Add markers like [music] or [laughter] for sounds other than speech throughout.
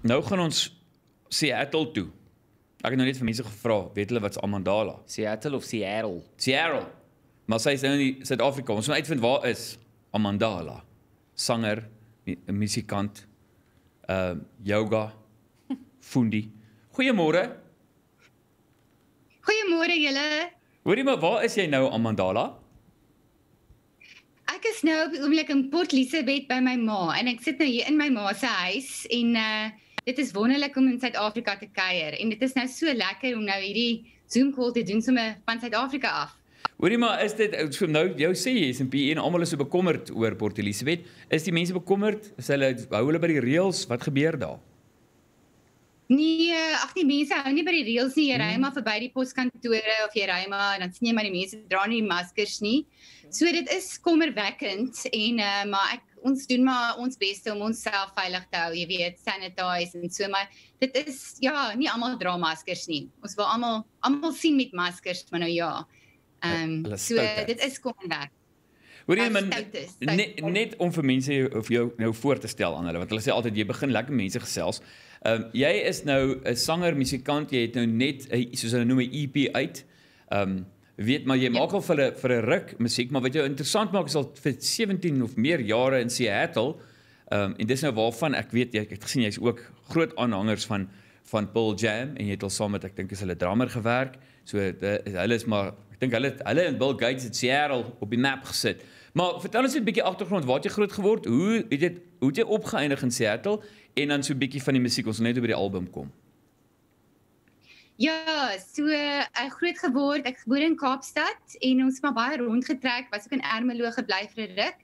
Nou gaan ons Seattle toe. Ek het nou net vir mense gevra, weet hulle wat's Amandala? Seattle of Seattle? Seattle. Maar sy is nou in Suid-Afrika. Ons moet uitvind waar is Amandala? Sanger, musikant, uh yoga, fundi. Goeiemôre. Goeiemôre julle. Hoorie maar, waar is jy nou Amandala? Ek is nou op die oomblik in Port Elizabeth by my ma en ek sit nou hier in my ma se huis en uh dit is wonderlik om in Suid-Afrika te kuier en dit is nou so lekker om nou hierdie Zoom call te doen sommer van Suid-Afrika af. Hoorie maar, is dit so nou jou sê jy is in PE en almal is so bekommerd oor Port Elizabeth. Is die mense bekommerd? Is hulle hou hulle by die reëls? Wat gebeur daar? Nee, ag die mense hou nie by die reëls nie. Jy ry maar verby die poskantore of jy ry maar en dan sien jy maar die mense dra nie maskers nie. So dit is kommerwekkend en uh, maar ek ons doen maar ons beste om onsself veilig te hou, jy weet, sanitize en so maar dit is ja, nie almal dra maskers nie. Ons wil almal almal sien met maskers, maar nou ja. Ehm um, so dit is kommerwekkend. Hoorie man, net net om vir mense of jou nou voor te stel aan hulle want hulle sê altyd jy begin lekker mense gesels. Ehm um, jy is nou 'n sanger, musikant, jy het nou net soos hulle noem 'n EP uit. Ehm um, weet maar jy ja. maak al vir 'n vir 'n ruk musiek, maar wat jou interessant maak is al vir 17 of meer jare in Seattle. Ehm um, en dis nou waarvan ek weet jy ek het gesien jy's ook groot aanhangers van van Paul Jam en jy het al saam met ek dink is hulle drummer gewerk. So de, hulle is maar ek dink hulle hulle en Bill Gates het Seattle op die map gesit. Maar vertel ons net 'n bietjie agtergrond, waar het jy groot geword? Hoe het jy hoe het jy opgeëindig in Seattle en dan so 'n bietjie van die musiek ons net oor die album kom? Ja, so ek uh, groot geword, ek gebore in Kaapstad en ons het maar baie rondgetrek, was ook in Ermelo gebly vir 'n ruk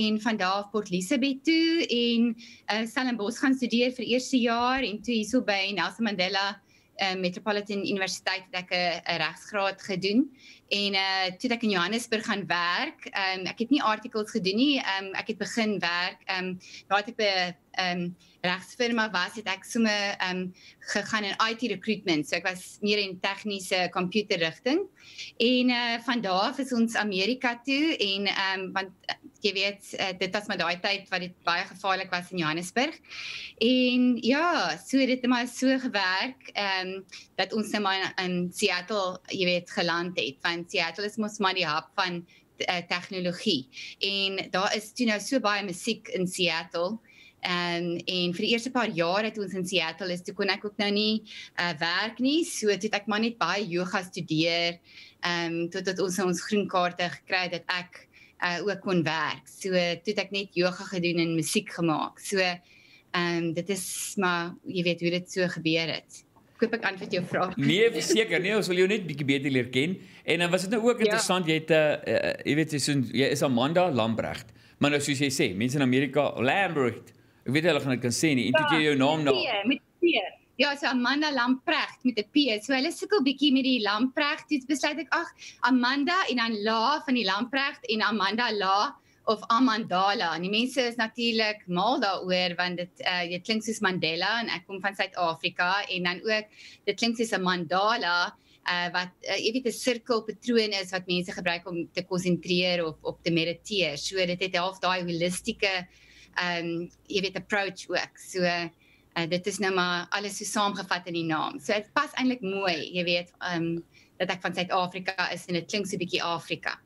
en van daar af Port Elizabeth toe en uh, Stellenbosch gaan studeer vir eerste jaar en toe hierso by Nelson Mandela uh, Metropolitan Universiteit het ek 'n regsgraad gedoen en uh toe ek in Johannesburg gaan werk, um, ek het nie artikels gedoen nie, um, ek het begin werk, um, daar het ek by um, regsfirma was, het ek sommer um, gegaan in IT recruitment, so ek was meer in tegniese computerrigting en uh, van daar is ons Amerika toe en um, want jy weet uh, dit was maar daai tyd wat dit baie gevaarlik was in Johannesburg. En ja, so het dit maar so gewerk ehm um, dat ons nou maar in Seattle, jy weet, geland het. Want Seattle is mos maar die hub van uh, tegnologie. En daar is toe nou so baie musiek in Seattle. En en vir die eerste paar jare toe ons in Seattle is, toe kon ek ook nou nie uh, werk nie. So toe het ek maar net baie yoga studeer. Ehm um, totdat ons ons groen kaarte gekry het dat ek uh ook kon werk. So toe het ek net yoga gedoen en musiek gemaak. So ehm um, dit is maar jy weet hoe dit so gebeur het. Koop ek antwoord jou vraag. Nee, [laughs] verseker, nee, ons wil jou net bietjie beter leer ken. En dan was dit nou ook ja. interessant jy het 'n uh, jy weet jy so jy is Amanda Lambregt. Maar nou soos jy sê, mense in Amerika Lambrecht. Ek weet hulle gaan dit kan sê nie. Intoe jy jou naam na met P. Ja, so Amanda Lamprecht met 'n P. So hulle sukkel bietjie met die Lamprecht. Dit besluit ek ag Amanda en dan La van die Lamprecht en Amanda La of Amandala. En die mense is natuurlik mal daaroor want dit uh dit klink soos Mandela en ek kom van Suid-Afrika en dan ook dit klink soos 'n mandala uh wat uh, jy weet 'n sirkelpatroon is wat mense gebruik om te konsentreer of op te mediteer. So dit het half daai holistieke um jy weet approach ook. So uh, dit is nou maar alles so saamgevat in die naam. So dit pas eintlik mooi, jy weet, ehm um, dat ek van Suid-Afrika is en dit klink so 'n bietjie Afrika.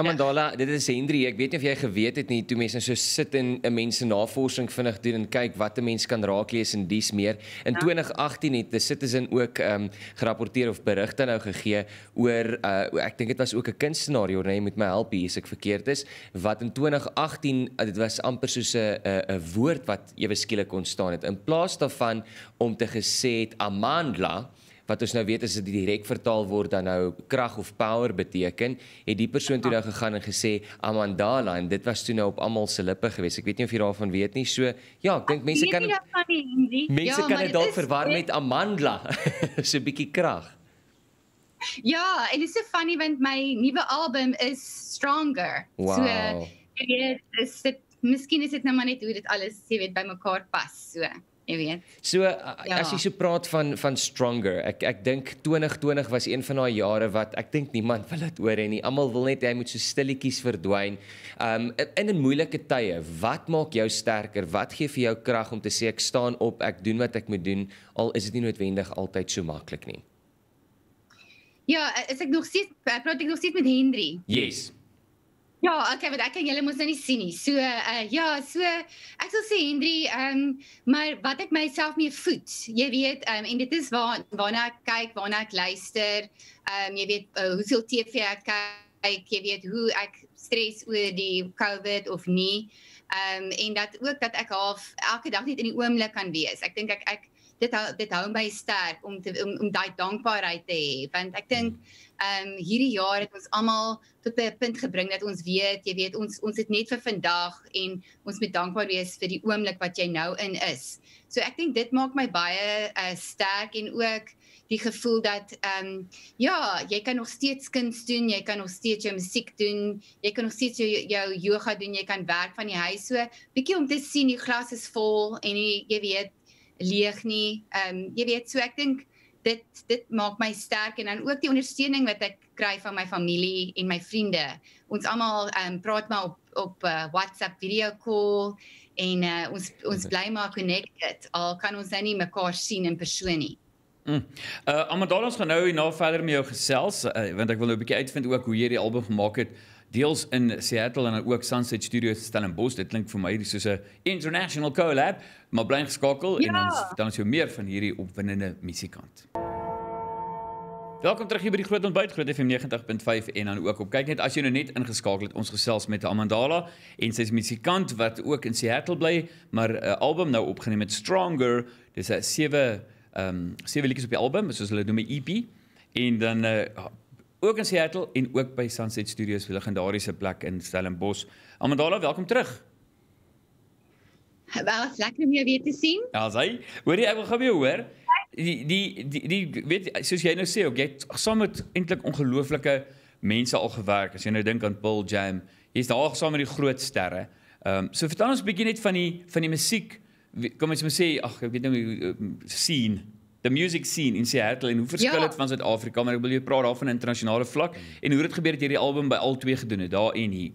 Amandala, ja. dit is Hendrie. Ek weet nie of jy geweet het nie toe mense so sit en 'n mense navorsing vinnig doen en kyk wat 'n mens kan raak lees en dis meer. In ja. 2018 het The Citizen ook ehm um, gerapporteer of berigte nou gegee oor uh ek dink dit was ook 'n kunstenaar, jy moet my help hier as ek verkeerd is, wat in 2018 uh, dit was amper soos 'n 'n woord wat ewe skielik ontstaan het in plaas daarvan om te gesê het Amandla wat ons nou weet as dit direk vertaal word dan nou krag of power beteken, het die persoon toe nou gegaan en gesê Amandala en dit was toe nou op almal se lippe gewees. Ek weet nie of jy daarvan weet nie. So ja, ek dink mense kan Mense ja, kan dit dalk verwar met Amandla. [laughs] so 'n bietjie krag. Ja, en dit is so funny want my nuwe album is Stronger. Wow. So jy weet, dit miskien is dit nou maar net hoe dit alles, jy weet, bymekaar pas. So jy weet. So ja. as jy so praat van van stronger, ek ek dink 2020 was een van daai jare wat ek dink niemand wil dit hoor hê nie. Almal wil net hy moet so stilletjies verdwyn. Um in 'n moeilike tye, wat maak jou sterker? Wat gee vir jou krag om te sê ek staan op, ek doen wat ek moet doen al is dit nie noodwendig altyd so maklik nie. Ja, is ek nog steeds praat ek nog steeds met Henry? Yes. Ja, okay, maar ek kan julle mos nou nie sien nie. So uh ja, so ek sal sê Hendrie, ehm um, maar wat ek myself mee voed. Jy weet, ehm um, en dit is waar waarna ek kyk, waarna ek luister. Ehm um, jy weet uh, hoeveel TV ek kyk, jy weet hoe ek stres oor die COVID of nie. Ehm um, en dat ook dat ek half elke dag net in die oomblik kan wees. Ek dink ek ek dit hou, dit hou my sterk om te om, om daai dankbaarheid te hê want ek dink ehm um, hierdie jaar het ons almal tot 'n punt gebring dat ons weet, jy weet ons ons het net vir vandag en ons moet dankbaar wees vir die oomblik wat jy nou in is. So ek dink dit maak my baie uh, sterk en ook die gevoel dat ehm um, ja, jy kan nog steeds kuns doen, jy kan nog steeds jou musiek doen, jy kan nog steeds jou, jou yoga doen, jy kan werk van die huis. So bietjie om te sien die glas is vol en jy, jy weet leeg nie. Ehm um, jy weet so ek dink dit dit maak my sterk en dan ook die ondersteuning wat ek kry van my familie en my vriende. Ons almal ehm um, praat maar op op uh, WhatsApp video call en uh, ons ons bly maar connected. Al kan ons nou nie mekaar sien in persoon nie. Mm. Uh Amanda ons gaan nou nou verder met jou gesels uh, want ek wil nou 'n bietjie uitvind ook hoe jy die album gemaak het deels in Seattle en ook Sunset Studios Stellenbosch. Dit klink vir my soos 'n international collab, maar bly geskakel ja. en dan dan is jy meer van hierdie opwindende musikant. Welkom terug hier by die Groot Ontbyt Groot FM 90.5 en dan ook op kyk net as jy nou net ingeskakel het ons gesels met Amandala en sy's musikant wat ook in Seattle bly, maar 'n uh, album nou opgeneem met Stronger. Dis 'n sewe ehm um, sewe liedjies op die album, soos hulle noem 'n EP. En dan uh, ook in Seattle en ook by Sunset Studios, 'n legendariese plek in Stellenbosch. Amandala, welkom terug. Wel, lekker om jou weer te sien. Ja, sy. Hoor jy ek wil gou weer hoor. Die die die die weet soos jy nou sê, ook, jy het saam met eintlik ongelooflike mense al gewerk. As jy nou dink aan Paul Jam, jy's daar saam met die groot sterre. Ehm um, so vertel ons 'n bietjie net van die van die musiek. Kom ons moet sê, ag, ek weet nou uh, scene the music scene in Seattle en hoe verskil dit ja. van Suid-Afrika maar ek wil jy praat daarvan internasionale vlak mm. en hoe dit gebeur het hierdie album by al twee gedoen het daar en hier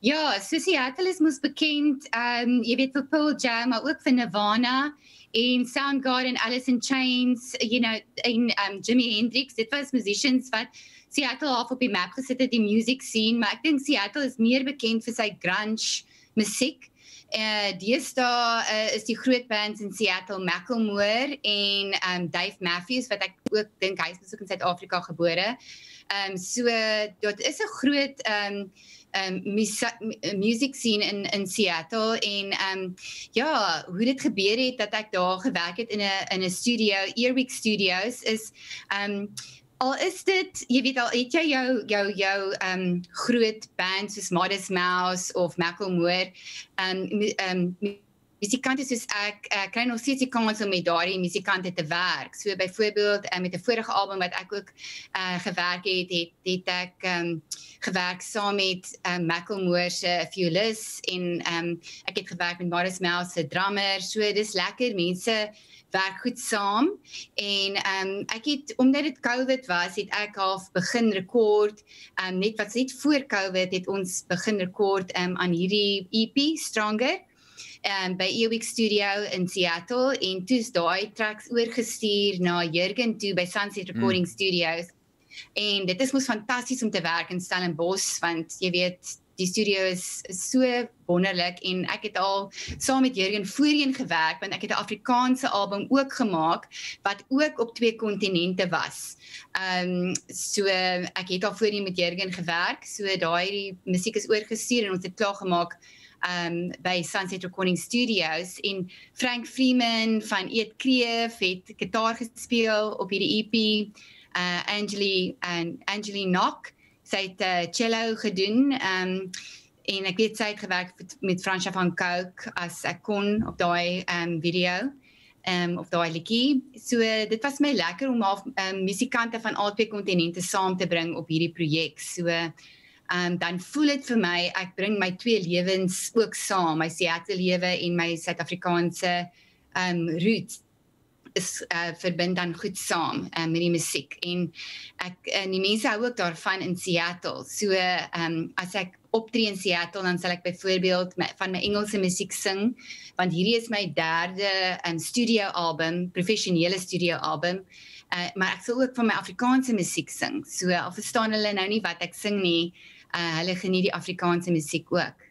Ja, so Seattle is mos bekend um jy weet vir Pearl Jam maar ook vir Nirvana en Soundgarden, Alice in Chains, you know, en um Jimi Hendrix, dit was musicians wat Seattle half op die map gesit het die music scene, maar ek dink Seattle is meer bekend vir sy grunge musiek. Uh deesdae uh, is die groot bands in Seattle Macklemore en um Dave Matthews wat ek ook dink hy is ook in Suid-Afrika gebore. Um so dit is 'n groot um um music scene in in Seattle en um ja, hoe dit gebeur het dat ek daar gewerk het in 'n in 'n studio, Earwig Studios is um al is dit jy weet al het jy jou jou jou ehm um, groot band soos Modest Mouse of Macklemore ehm um, ehm um, musikante soos ek uh, kry nog steeds die kans om met daardie musikante te werk. So byvoorbeeld uh, met 'n vorige album wat ek ook uh, gewerk het, het het ek um, gewerk saam met um, Macklemore se violist en um, ek het gewerk met Modest Mouse se drummer. So dis lekker mense werk goed saam en ehm um, ek het omdat dit Covid was, het ek half begin rekord. Ehm um, net wat net voor Covid het ons begin rekord ehm um, aan hierdie EP Stronger um, by Ewick Studio in Seattle en toe's daai tracks oorgestuur na Jurgen toe by Sunset Recording mm. Studios. En dit is mos fantasties om te werk in Stellenbosch want jy weet die studio is, is so wonderlik en ek het al saam met Jurgen voorheen gewerk want ek het 'n Afrikaanse album ook gemaak wat ook op twee kontinente was. Ehm um, so ek het al voorheen met Jurgen gewerk. So daai musiek is oorgestuur en ons het klaar gemaak um by Sunset Recording Studios en Frank Freeman van Eet Kreef het gitaar gespeel op hierdie EP. Uh Angelie en Angelie Knock sy het uh, cello gedoen. Um, en ek weet sy het gewerk met Fransja van Cooke as ek kon op daai um, video um, of daai liedjie. So uh, dit was my lekker om al um, musikante van albei kontinente saam te bring op hierdie projek. So ehm um, dan voel dit vir my ek bring my twee lewens ook saam, my Seattle lewe en my Suid-Afrikaanse um roots is uh, verbind dan goed saam uh, met die musiek en ek en die mense hou ook daarvan in Seattle. So ehm um, as ek optree in Seattle dan sal ek byvoorbeeld van my Engelse musiek sing want hierdie is my derde um, studio album, professionele studio album. Uh, maar ek sal ook van my Afrikaanse musiek sing. So al verstaan hulle nou nie wat ek sing nie, uh, hulle geniet die Afrikaanse musiek ook.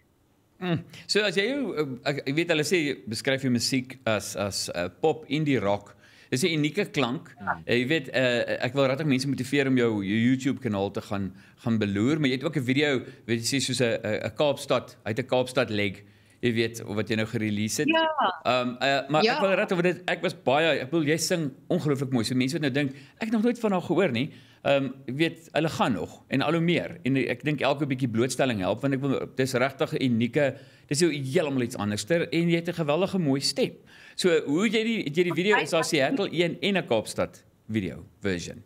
Mm. So as jy jou eh, ek, ek weet hulle sê beskryf jou musiek as as uh, pop indie rock. Dis 'n unieke klank. Ja. Uh, jy weet uh, ek wil regtig mense motiveer om jou, jou YouTube kanaal te gaan gaan beloer, maar jy het ook 'n video weet jy sê soos 'n 'n Kaapstad, uit 'n Kaapstad leg jy weet of wat jy nou gerelease het. Ja. Ehm um, uh, maar ja. ek wil regtig oor dit ek was baie ek bedoel jy sing ongelooflik mooi. So mense wat nou dink ek het nog nooit van haar gehoor nie. Ehm um, weet hulle gaan nog en al hoe meer en ek dink elke bietjie blootstelling help want ek wil dis regtig 'n unieke dis jou heeltemal iets anderster en jy het 'n geweldige mooi stem. So hoe jy die jy die video is as Seattle 1 en 'n Kaapstad video version.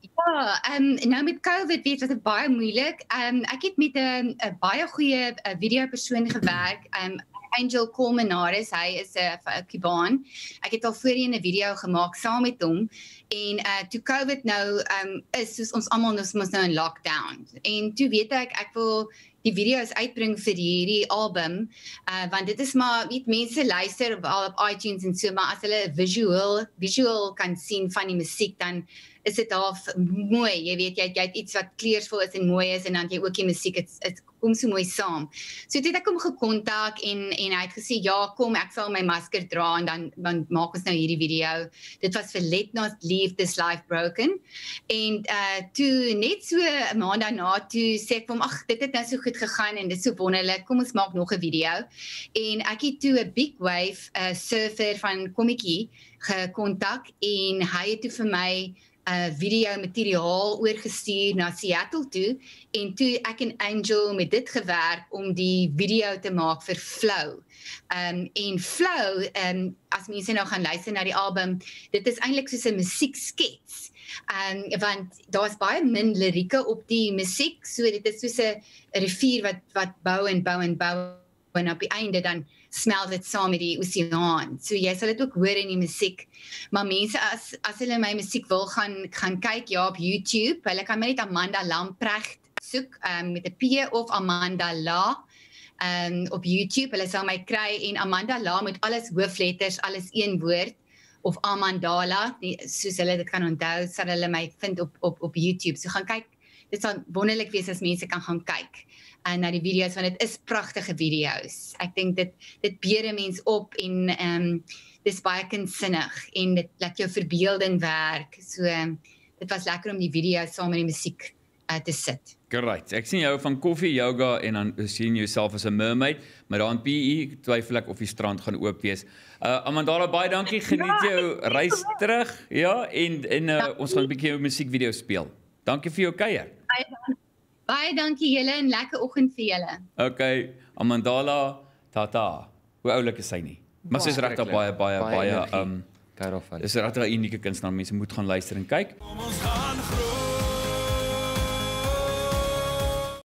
Ja, ehm um, nou met COVID weet wat baie moeilik. Ehm um, ek het met 'n 'n baie goeie video persoon gewerk. Ehm um, Angel Colmenares, hy is 'n Kubaan. Ek het al voorheen 'n video gemaak saam met hom en uh toe COVID nou um is soos ons almal nou mos nou in lockdown. En toe weet ek ek wil die video's uitbring vir hierdie album uh want dit is maar weet mense luister op, op iTunes en so maar as hulle 'n visual visual kan sien van die musiek dan is dit half mooi. Jy weet jy jy het iets wat kleursvol is en mooi is en dan jy ook die musiek dit dit kom so mooi saam. So dit het ek hom gekontak en en hy het gesê ja, kom ek sal my masker dra en dan dan maak ons nou hierdie video. Dit was vir Let Not Leave This Life Broken. En uh toe net so 'n maand daarna toe sê ek hom ag dit het nou so goed gegaan en dit so wonderlik. Kom ons maak nog 'n video. En ek het toe 'n big wave uh, surfer van Kommetjie gekontak en hy het toe vir my 'n uh, video materiaal oorgestuur na Seattle toe en toe ek en Angel met dit gewerk om die video te maak vir Flow. Um en Flow, um as mense nou gaan luister na die album, dit is eintlik soos 'n musiekskets. Um want daar's baie min lirieke op die musiek, so dit is soos 'n rivier wat wat bou en bou en bou en op die einde dan smel dit saam met die oseaan. So jy sal dit ook hoor in die musiek. Maar mense as as hulle my musiek wil gaan gaan kyk ja op YouTube, hulle kan net Amanda Lamprecht soek um, met 'n P of Amanda La um, op YouTube. Hulle sal my kry en Amanda La met alles hoofletters, alles een woord of Amandala, die, soos hulle dit kan onthou, sal hulle my vind op op op YouTube. So gaan kyk. Dit sal wonderlik wees as mense kan gaan kyk en na die video's want dit is pragtige video's. Ek dink dit dit beere mens op en ehm um, dis baie kinsinnig en dit laat jou verbeelding werk. So um, dit was lekker om die video saam met die musiek uh, te sit. Great. Ek sien jou van koffie, yoga en dan sien jouself as 'n mermaid, maar daar in PE twyfel ek of die strand gaan oop wees. Uh Amanda, baie dankie. Geniet ja, jou reis terug. Ja, en en uh, ons gaan 'n bietjie musiekvideo speel. Dankie vir jou kuier. Baie dankie. Baie dankie julle en lekker oggend vir julle. Okay, Amandala Tata. Hoe oulik is sy nie? Maar sy is regtig baie baie baie um Dis regtig 'n unieke kunstenaar. Mense moet gaan luister en kyk. Kom ons gaan groei.